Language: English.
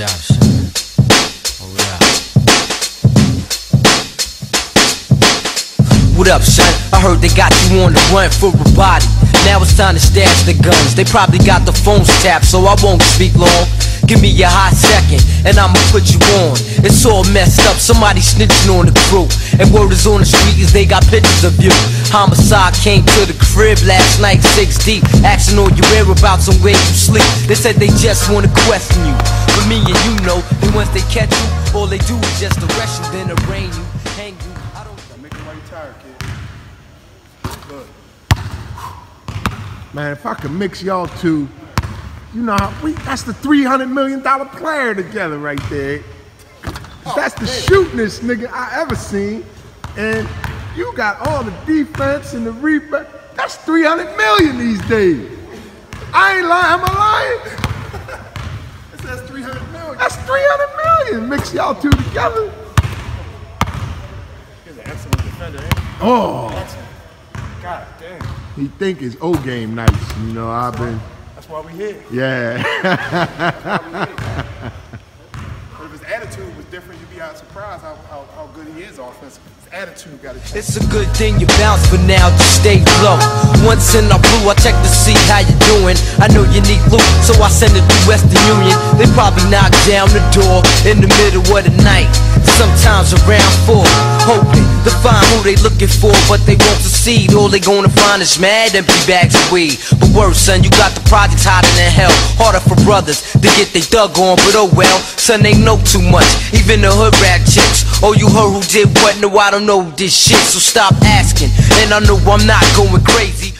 Oh, what up, son? I heard they got you on the run for a body. Now it's time to stash the guns. They probably got the phones tapped, so I won't speak long. Give me a hot second, and I'ma put you on. It's all messed up, somebody snitching on the crew. And word is on the street is they got pictures of you. Homicide came to the crib last night, six deep. Action on your whereabouts and where you sleep. They said they just wanna question you. But me and you know, that once they catch you, all they do is just arrest you, then arraign you, hang you. I don't Make it while you tired, kid. Good. Man, if I could mix y'all two, you know, how we that's the three hundred million dollar player together right there. Oh, that's the shootingest nigga I ever seen, and you got all the defense and the rebound. That's three hundred million these days. I ain't lying. Am I lying? It says 300 million. That's three hundred million. Mix y'all two together. He's an excellent defender, ain't he? Oh, Excellent. God damn. he think his O game nice. You know, I've been, That's why we here. yeah. But if his attitude was different, you'd be out surprised how, how, how good he is offensively. His attitude got to change. It's a good thing you bounce, but now just stay low. Once in a blue, I check to see how you doing. I know you need loot, so I send it through Western Union. They probably knock down the door in the middle of the night. Sometimes around four, hoping to find who they looking for, but they won't succeed. All they gonna find is mad empty bags of weed. But worse, son, you got the projects hotter than hell. Harder for brothers to get they dug on, but oh well, son, they know too much. Even the hood rat chicks. Oh, you heard who did what? No, I don't know this shit, so stop asking. And I know I'm not going crazy.